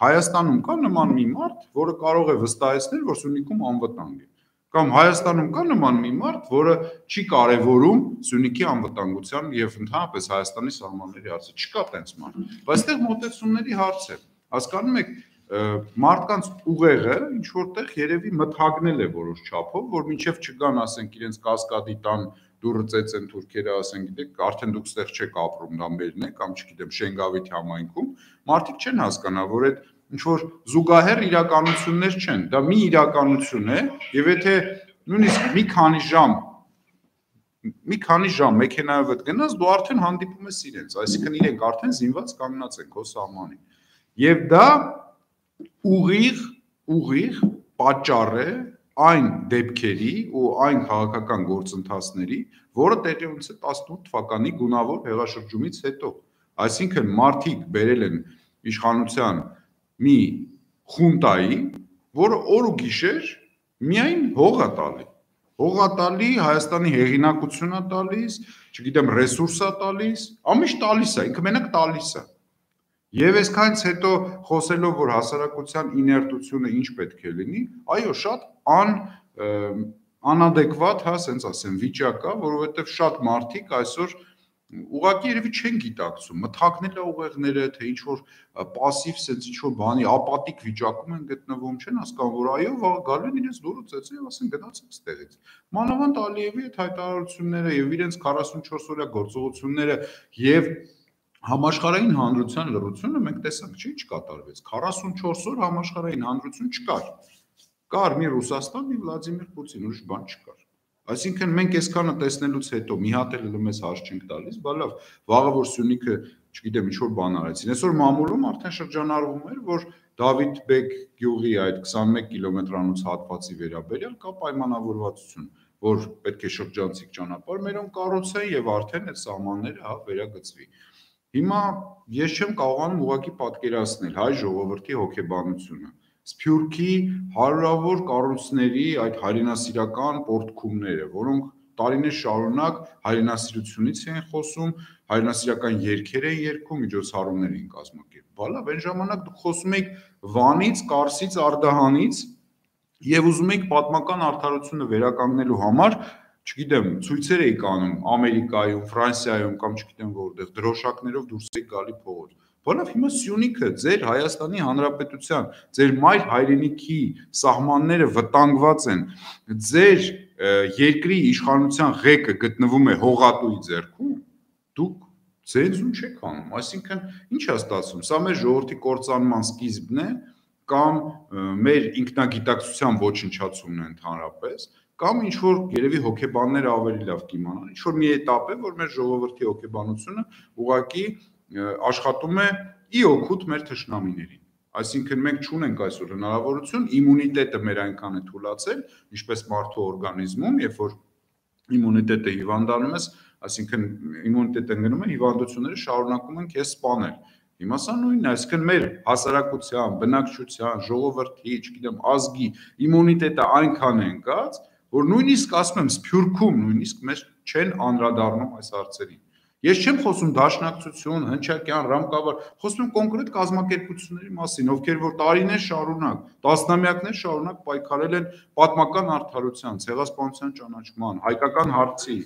Հայաստանում կա նման մի մարդ, որը կարող է վստահեցնել, որ Սյունիքում անվտանգ է։ Կամ Հայաստանում կա նման մի մարդ, որը չի կարևորում Սյունիքի անվտանգության եւ ընդհանրապես Հայաստանի սահմանների հարցը։ Չկա տենց մարդ։ Բայց այդտեղ մոտեցումների հարց է։ Հասկանում եք, մարդկանց ուղեղը ինչ որտեղ երևի մթագնել է որոշ չափով, որ մինչև չգան, ասենք, իրենց կասկադի տան դուրը ծեծեն թուրքերը, ասեն, գիտեք, արդեն դուք ստեղ չեք ապրում, դա մերն է կամ չգիտեմ, Շենգավիթ համայնքում, մարդիկ չեն հասկանա, որ այդ ինչ որ զուգահեռ իրականություններ չեն։ Դա մի իրականություն է, եւ եթե նույնիսկ մի քանի ժամ մի քանի ժամ մեքենայով հետ գնաս, դու արդեն հանդիպում ես իրենց, այսինքն իրենք արդեն զինված կանգնած են քո սահմանին։ Եվ դա ուղիղ ուղիղ պատճառ է այն դեպքերի ու այն քաղաքական գործընթացների, որը տեղի ունեցել 18 թվականի գունավոր հեղաշրջումից հետո։ Այսինքն մարդիկ բերել են իշխանության մի խունտայի, որը օր ու գիշեր միայն հող է տալի։ Հող է տալի, Հայաստանի հեղինակությունն է տալիս, չգիտեմ, ռեսուրս է տալիս, ամիշ տալիս է, ինքը մենակ տալիս է։ Եվ այսքանից հետո խոսելով որ հասարակության իներտությունը ինչ պետք է լինի, այո, շատ ան անադեկվատ, հա, ասենց ասեմ, վիճակ կա, որովհետև շատ մարդիկ այսօր ուղղակի երևի չեն գիտակցում, մթակնել է ուղեղները, թե ինչ որ пассив sense ինչ որ բանի ապատիկ վիճակում են գտնվում, չեն հասկանում, որ այո, վաղ գալու են իրենց դուրը ծեծի եւ ասեն գնացեք ստեղից։ Մանավանդ Ալիևի այդ հայտարարությունները եւ իրենց 44 օրյա գործողությունները եւ համաշխարհային հանրության լրությունը մենք տեսանք, չի ինչ կատարվեց։ 44 օր համաշխարհային հանրություն չկար։ Կար մի Ռուսաստան, մի Վլադիմիր Պուտին, ուրիշ բան չկար։ Այսինքն մենք այսքանը տեսնելուց հետո մի հատ էլ մեզ հարց չենք տալիս, բա լավ, վաղը որ Սյունիքը, չգիտեմ, ինչ որ բան արեցին։ Այսօր մամուլում արդեն շրջանառվում էր, որ Դավիթ Բեկ գյուղի այդ 21 կիլոմետրանոց հատվածի վերաբերյալ կա պայմանավորվածություն, որ պետք է շրջանցիկ ճանապարհ մերոն կառուցեն եւ արդեն այդ սահմանները հա վերագծվի։ Հիմա ես չեմ կարողանում ուղակի պատկերացնել հայ ժողովրդի հոգեբանությունը։ Սփյուռքի հարյուրավոր կառույցների այդ հայրենասիրական պորտքումները, որոնք տարիներ շարունակ հայրենասիրությունից են խոսում, հայրենասիրական երգեր են երգում, միջոցառումներ են կազմակերպում։ Բալավ, այն ժամանակ դուք խոսում եք Վանից, Կարսից, Արդահանից եւ ուզում եք պատմական արդարությունը վերականգնելու համար չգիտեմ, ցույցեր էի կանում Ամերիկայում, Ֆրանսիայում կամ չգիտեմ որտեղ դրոշակներով դուրս էի գալի փողոց։ Բանավ հիմա Սյունիքը ձեր Հայաստանի Հանրապետության, ձեր մայր հայրենիքի սահմանները վտանգված են։ Ձեր երկրի իշխանության ղեկը գտնվում է հողատուի ձեռքում։ Դուք ցենզուն չեք անում։ Այսինքն, ի՞նչ է ստացվում։ Սա մեր ժողովրդի կորցանման սկիզբն է կամ մեր ինքնագիտակցության ոչնչացումն է ընդհանրապես կամ ինչ որ երևի հոգեբանները ավելի լավ կիմանան, ինչ որ մի этап է, որ մեր ժողովրդի հոգեբանությունը ուղակի աշխատում է ի օգուտ մեր թշնամիներին։ Այսինքն մենք չունենք այսօր հնարավորություն իմունիտետը մեր այնքան է թուլացել, ինչպես մարդու օրգանիզմում, երբ որ իմունիտետը հիվանդանում ես, այսինքն իմունիտետը ընկնում է, հիվանդությունները շարունակում են քեզ սպանել։ Հիմա սա նույնն է, այսինքն մեր հասարակության, բնակչության, ժողովրդի, չգիտեմ, ազգի իմունիտետը այնքան է ընկած, որ նույնիսկ ասում եմ Սփյուռքում նույնիսկ մեզ չեն անդրադառնում այս հարցերին։ Ես չեմ խոսում դաշնակցություն, հնչակյան, ռամկավար, խոսում եմ կոնկրետ կազմակերպությունների մասին, ովքեր որ տարիներ շարունակ, տասնամյակներ շարունակ պայքարել են պատմական արդարության, ցեղասպանության ճանաչման, հայկական հարցի,